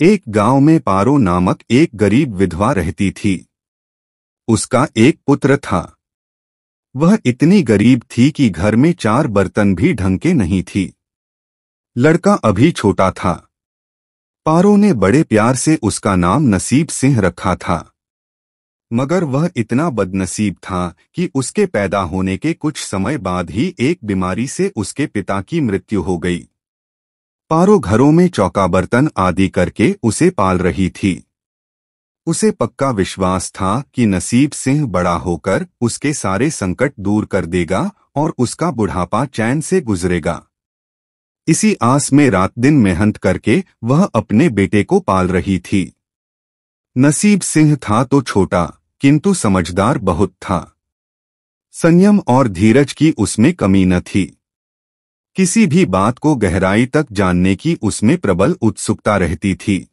एक गाँव में पारो नामक एक गरीब विधवा रहती थी। उसका एक पुत्र था। वह इतनी गरीब थी कि घर में चार बर्तन भी ढंग के नहीं थी। लड़का अभी छोटा था। पारो ने बड़े प्यार से उसका नाम नसीब सिंह रखा था। मगर वह इतना बदनसीब था कि उसके पैदा होने के कुछ समय बाद ही एक बीमारी से उसके पिता की मृत्यु हो गई। पारो घरों में चौका बर्तन आदि करके उसे पाल रही थी। उसे पक्का विश्वास था कि नसीब सिंह बड़ा होकर उसके सारे संकट दूर कर देगा और उसका बुढ़ापा चैन से गुजरेगा। इसी आस में रात दिन मेहनत करके वह अपने बेटे को पाल रही थी। नसीब सिंह था तो छोटा, किंतु समझदार बहुत था। संयम और धीरज की उसमें कमी न थी। किसी भी बात को गहराई तक जानने की उसमें प्रबल उत्सुकता रहती थी।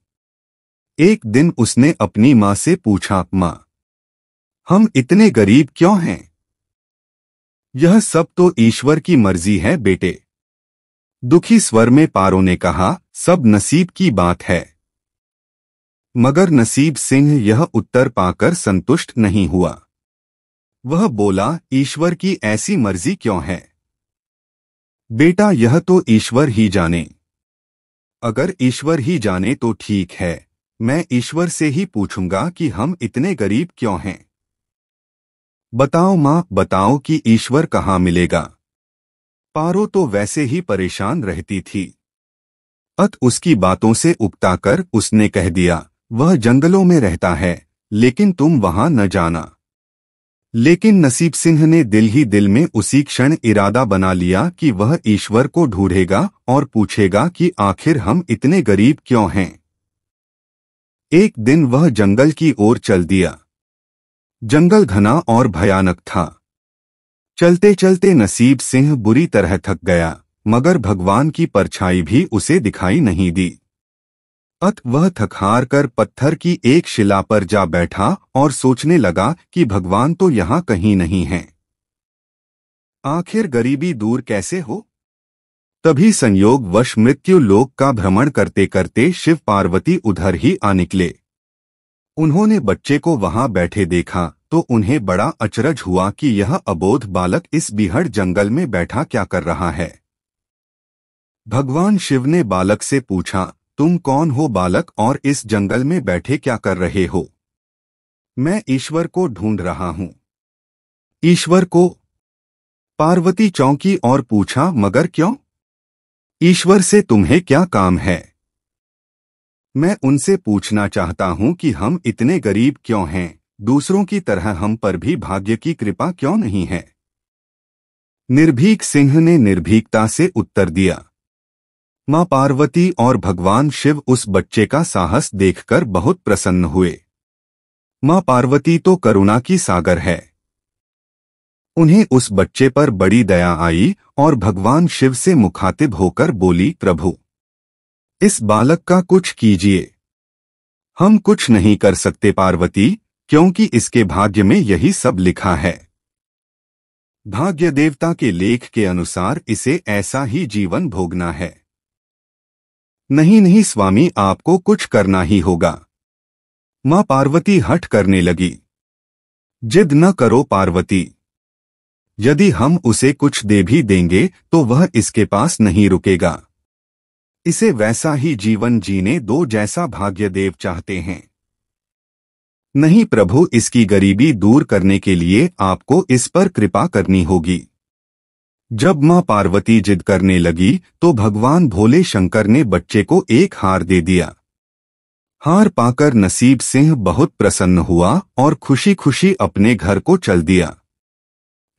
एक दिन उसने अपनी माँ से पूछा, माँ, हम इतने गरीब क्यों हैं? यह सब तो ईश्वर की मर्ज़ी है, बेटे। दुखी स्वर में पारो ने कहा, सब नसीब की बात है। मगर नसीब सिंह यह उत्तर पाकर संतुष्ट नहीं हुआ। वह बोला, ईश्वर की ऐसी मर्ज़ी क्यों है? बेटा, यह तो ईश्वर ही जाने। अगर ईश्वर ही जाने तो ठीक है। मैं ईश्वर से ही पूछूँगा कि हम इतने गरीब क्यों हैं। बताओ माँ, बताओ कि ईश्वर कहाँ मिलेगा। पारो तो वैसे ही परेशान रहती थी। अत उसकी बातों से उकताकर उसने कह दिया, वह जंगलों में रहता है, लेकिन तुम वहाँ न जाना। लेकिन नसीब सिंह ने दिल ही दिल में उसी क्षण इरादा बना लिया कि वह ईश्वर को ढूंढेगा और पूछेगा कि आखिर हम इतने गरीब क्यों हैं। एक दिन वह जंगल की ओर चल दिया। जंगल घना और भयानक था। चलते चलते नसीब सिंह बुरी तरह थक गया, मगर भगवान की परछाई भी उसे दिखाई नहीं दी। अत वह थकहार कर पत्थर की एक शिला पर जा बैठा और सोचने लगा कि भगवान तो यहाँ कहीं नहीं है। आखिर गरीबी दूर कैसे हो? तभी संयोग वश मृत्यु लोक का भ्रमण करते करते शिव पार्वती उधर ही आ निकले। उन्होंने बच्चे को वहाँ बैठे देखा तो उन्हें बड़ा अचरज हुआ कि यह अबोध बालक इस बिहड़ जंगल में बैठा क्या कर रहा है। भगवान शिव ने बालक से पूछा तुम कौन हो बालक और इस जंगल में बैठे क्या कर रहे हो? मैं ईश्वर को ढूंढ रहा हूँ। ईश्वर को? पार्वती चौंकी और पूछा, मगर क्यों? ईश्वर से तुम्हें क्या काम है? मैं उनसे पूछना चाहता हूँ कि हम इतने गरीब क्यों हैं? दूसरों की तरह हम पर भी भाग्य की कृपा क्यों नहीं है? निर्भीक सिंह ने निर्भीकता से उत्तर दिया। माँ पार्वती और भगवान शिव उस बच्चे का साहस देखकर बहुत प्रसन्न हुए। माँ पार्वती तो करुणा की सागर है। उन्हें उस बच्चे पर बड़ी दया आई और भगवान शिव से मुखातिब होकर बोली, प्रभु, इस बालक का कुछ कीजिए। हम कुछ नहीं कर सकते पार्वती, क्योंकि इसके भाग्य में यही सब लिखा है। भाग्य देवता के लेख के अनुसार इसे ऐसा ही जीवन भोगना है। नहीं नहीं स्वामी, आपको कुछ करना ही होगा। माँ पार्वती हट करने लगी। जिद न करो पार्वती। यदि हम उसे कुछ दे भी देंगे तो वह इसके पास नहीं रुकेगा। इसे वैसा ही जीवन जीने दो जैसा भाग्यदेव चाहते हैं। नहीं प्रभु, इसकी गरीबी दूर करने के लिए आपको इस पर कृपा करनी होगी। जब माँ पार्वती जिद करने लगी तो भगवान भोले शंकर ने बच्चे को एक हार दे दिया। हार पाकर नसीब सिंह बहुत प्रसन्न हुआ और खुशी खुशी अपने घर को चल दिया।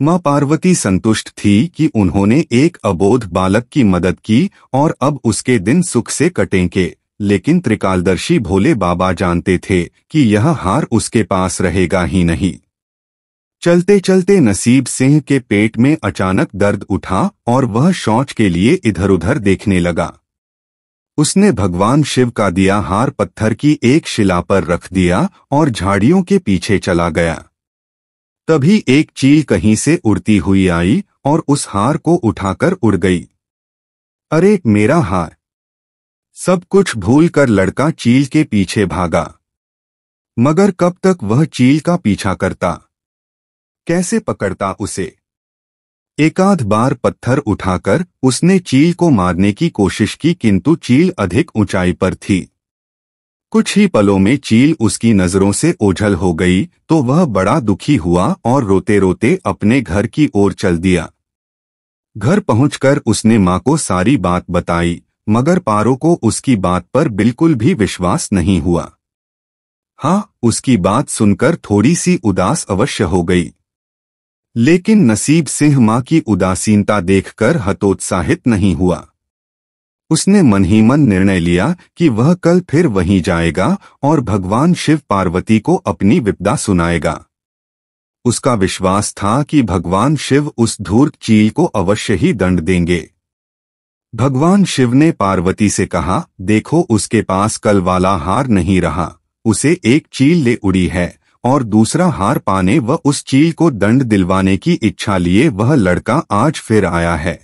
माँ पार्वती संतुष्ट थी कि उन्होंने एक अबोध बालक की मदद की और अब उसके दिन सुख से कटेंगे, लेकिन त्रिकालदर्शी भोले बाबा जानते थे कि यह हार उसके पास रहेगा ही नहीं। चलते चलते नसीब सिंह के पेट में अचानक दर्द उठा और वह शौच के लिए इधर उधर देखने लगा। उसने भगवान शिव का दिया हार पत्थर की एक शिला पर रख दिया और झाड़ियों के पीछे चला गया। तभी एक चील कहीं से उड़ती हुई आई और उस हार को उठाकर उड़ गई। अरे, मेरा हार। सब कुछ भूलकर लड़का चील के पीछे भागा। मगर कब तक वह चील का पीछा करता? कैसे पकड़ता उसे? एकाध बार पत्थर उठाकर उसने चील को मारने की कोशिश की, किंतु चील अधिक ऊंचाई पर थी। कुछ ही पलों में चील उसकी नज़रों से ओझल हो गई तो वह बड़ा दुखी हुआ और रोते रोते अपने घर की ओर चल दिया। घर पहुंचकर उसने माँ को सारी बात बताई, मगर पारो को उसकी बात पर बिल्कुल भी विश्वास नहीं हुआ। हाँ उसकी बात सुनकर थोड़ी सी उदास अवश्य हो गई। लेकिन नसीब सिंह माँ की उदासीनता देखकर हतोत्साहित नहीं हुआ। उसने मन ही मन निर्णय लिया कि वह कल फिर वहीं जाएगा और भगवान शिव पार्वती को अपनी विपदा सुनाएगा। उसका विश्वास था कि भगवान शिव उस धूर्त चील को अवश्य ही दंड देंगे। भगवान शिव ने पार्वती से कहा, देखो, उसके पास कल वाला हार नहीं रहा। उसे एक चील ले उड़ी है। और दूसरा हार पाने व उस चील को दंड दिलवाने की इच्छा लिए वह लड़का आज फिर आया है।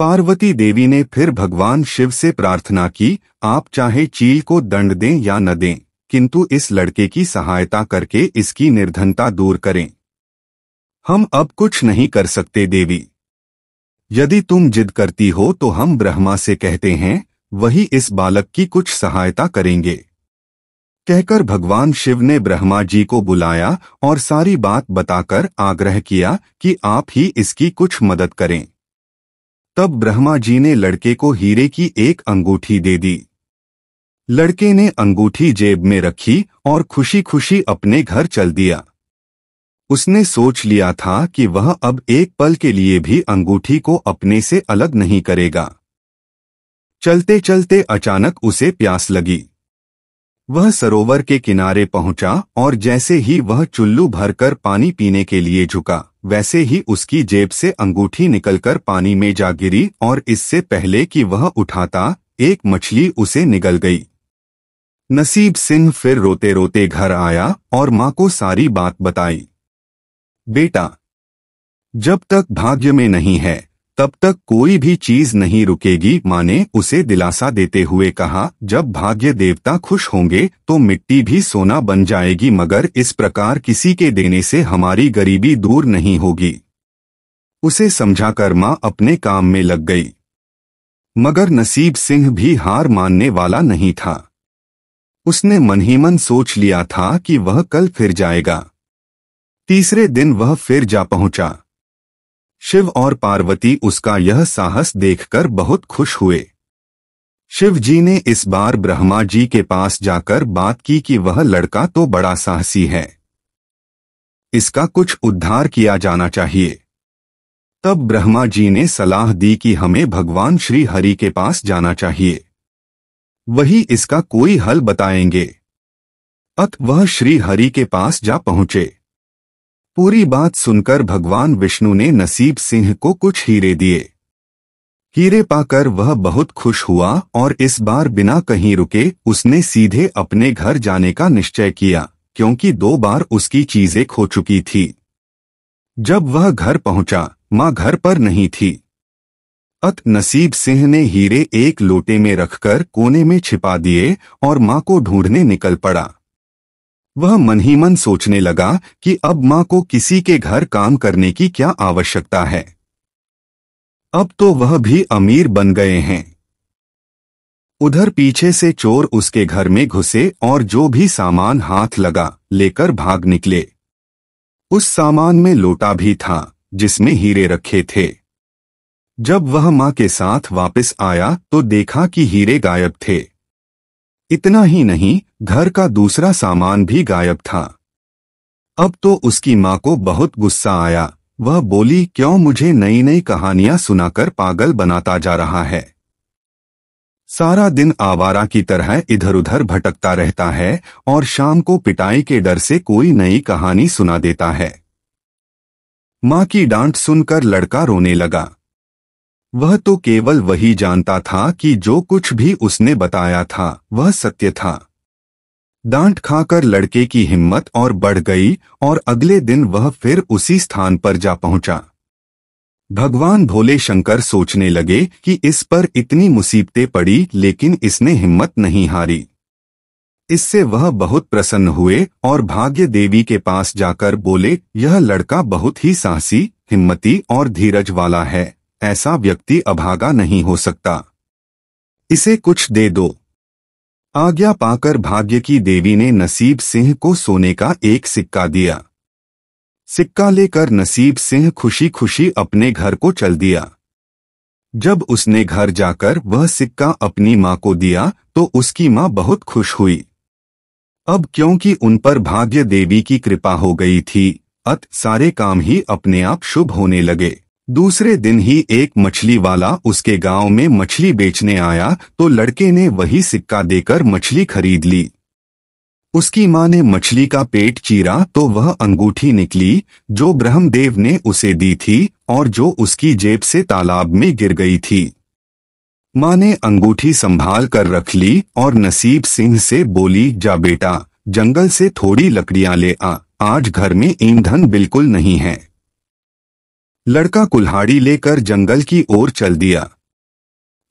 पार्वती देवी ने फिर भगवान शिव से प्रार्थना की, आप चाहे चील को दंड दें या न दें, किंतु इस लड़के की सहायता करके इसकी निर्धनता दूर करें। हम अब कुछ नहीं कर सकते देवी। यदि तुम जिद करती हो तो हम ब्रह्मा से कहते हैं, वही इस बालक की कुछ सहायता करेंगे। कहकर भगवान शिव ने ब्रह्मा जी को बुलाया और सारी बात बताकर आग्रह किया कि आप ही इसकी कुछ मदद करें। तब ब्रह्मा जी ने लड़के को हीरे की एक अंगूठी दे दी। लड़के ने अंगूठी जेब में रखी और खुशी खुशी अपने घर चल दिया। उसने सोच लिया था कि वह अब एक पल के लिए भी अंगूठी को अपने से अलग नहीं करेगा। चलते चलते अचानक उसे प्यास लगी। वह सरोवर के किनारे पहुँचा और जैसे ही वह चुल्लू भरकर पानी पीने के लिए झुका, वैसे ही उसकी जेब से अंगूठी निकलकर पानी में जा गिरी और इससे पहले कि वह उठाता, एक मछली उसे निगल गई। नसीब सिंह फिर रोते रोते घर आया और माँ को सारी बात बताई। बेटा, जब तक भाग्य में नहीं है तब तक कोई भी चीज़ नहीं रुकेगी। माँ ने उसे दिलासा देते हुए कहा, जब भाग्य देवता खुश होंगे तो मिट्टी भी सोना बन जाएगी, मगर इस प्रकार किसी के देने से हमारी गरीबी दूर नहीं होगी। उसे समझाकर माँ अपने काम में लग गई। मगर नसीब सिंह भी हार मानने वाला नहीं था। उसने मन ही मन सोच लिया था कि वह कल फिर जाएगा। तीसरे दिन वह फिर जा पहुँचा। शिव और पार्वती उसका यह साहस देखकर बहुत खुश हुए। शिव जी ने इस बार ब्रह्मा जी के पास जाकर बात की कि वह लड़का तो बड़ा साहसी है। इसका कुछ उद्धार किया जाना चाहिए। तब ब्रह्मा जी ने सलाह दी कि हमें भगवान श्री हरि के पास जाना चाहिए। वही इसका कोई हल बताएँगे। अत वह श्री हरि के पास जा पहुँचे। पूरी बात सुनकर भगवान विष्णु ने नसीब सिंह को कुछ हीरे दिए। हीरे पाकर वह बहुत खुश हुआ और इस बार बिना कहीं रुके उसने सीधे अपने घर जाने का निश्चय किया, क्योंकि दो बार उसकी चीज़ें खो चुकी थी। जब वह घर पहुँचा, माँ घर पर नहीं थी। अत नसीब सिंह ने हीरे एक लोटे में रखकर कोने में छिपा दिए और माँ को ढूँढने निकल पड़ा। वह मन ही मन सोचने लगा कि अब माँ को किसी के घर काम करने की क्या आवश्यकता है। अब तो वह भी अमीर बन गए हैं। उधर पीछे से चोर उसके घर में घुसे और जो भी सामान हाथ लगा लेकर भाग निकले। उस सामान में लोटा भी था, जिसमें हीरे रखे थे। जब वह माँ के साथ वापस आया तो देखा कि हीरे गायब थे। इतना ही नहीं, घर का दूसरा सामान भी गायब था। अब तो उसकी माँ को बहुत गुस्सा आया। वह बोली, क्यों मुझे नई नई कहानियाँ सुनाकर पागल बनाता जा रहा है? सारा दिन आवारा की तरह इधर उधर भटकता रहता है और शाम को पिटाई के डर से कोई नई कहानी सुना देता है। माँ की डांट सुनकर लड़का रोने लगा। वह तो केवल वही जानता था कि जो कुछ भी उसने बताया था, वह सत्य था। डांट खाकर लड़के की हिम्मत और बढ़ गई और अगले दिन वह फिर उसी स्थान पर जा पहुँचा। भगवान भोले शंकर सोचने लगे कि इस पर इतनी मुसीबतें पड़ी, लेकिन इसने हिम्मत नहीं हारी। इससे वह बहुत प्रसन्न हुए और भाग्य देवी के पास जाकर बोले, यह लड़का बहुत ही साहसी, हिम्मती और धीरज वाला है। ऐसा व्यक्ति अभागा नहीं हो सकता। इसे कुछ दे दो। आज्ञा पाकर भाग्य की देवी ने नसीब सिंह को सोने का एक सिक्का दिया। सिक्का लेकर नसीब सिंह खुशी खुशी अपने घर को चल दिया। जब उसने घर जाकर वह सिक्का अपनी माँ को दिया तो उसकी माँ बहुत खुश हुई। अब क्योंकि उन पर भाग्य देवी की कृपा हो गई थी, अत सारे काम ही अपने आप शुभ होने लगे। दूसरे दिन ही एक मछली वाला उसके गाँव में मछली बेचने आया तो लड़के ने वही सिक्का देकर मछली खरीद ली। उसकी माँ ने मछली का पेट चीरा तो वह अंगूठी निकली, जो ब्रह्मदेव ने उसे दी थी, और जो उसकी जेब से तालाब में गिर गई थी। माँ ने अंगूठी संभाल कर रख ली, और नसीब सिंह से बोली, जा बेटा, जंगल से थोड़ी लकड़ियाँ ले आ, आज घर में ईंधन बिल्कुल नहीं है। लड़का कुल्हाड़ी लेकर जंगल की ओर चल दिया।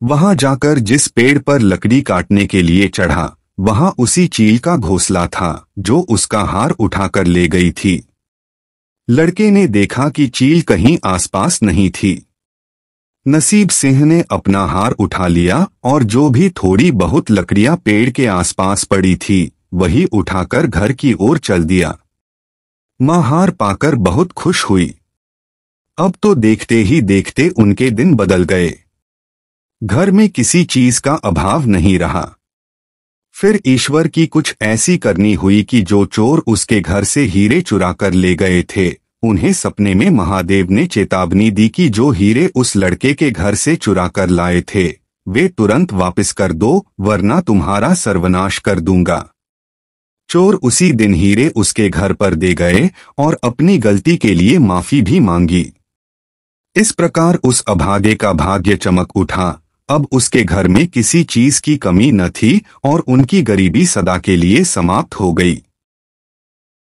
वहाँ जाकर जिस पेड़ पर लकड़ी काटने के लिए चढ़ा, वहाँ उसी चील का घोंसला था, जो उसका हार उठाकर ले गई थी। लड़के ने देखा कि चील कहीं आसपास नहीं थी। नसीब सिंह ने अपना हार उठा लिया और जो भी थोड़ी बहुत लकड़ियाँ पेड़ के आसपास पड़ी थी, वही उठाकर घर की ओर चल दिया। माँ हार पाकर बहुत खुश हुई। अब तो देखते ही देखते उनके दिन बदल गए। घर में किसी चीज़ का अभाव नहीं रहा। फिर ईश्वर की कुछ ऐसी करनी हुई कि जो चोर उसके घर से हीरे चुरा कर ले गए थे, उन्हें सपने में महादेव ने चेतावनी दी कि जो हीरे उस लड़के के घर से चुरा कर लाए थे, वे तुरंत वापस कर दो, वरना तुम्हारा सर्वनाश कर दूँगा। चोर उसी दिन हीरे उसके घर पर दे गए और अपनी गलती के लिए माफ़ी भी मांगी। इस प्रकार उस अभागे का भाग्य चमक उठा। अब उसके घर में किसी चीज़ की कमी न थी और उनकी गरीबी सदा के लिए समाप्त हो गई।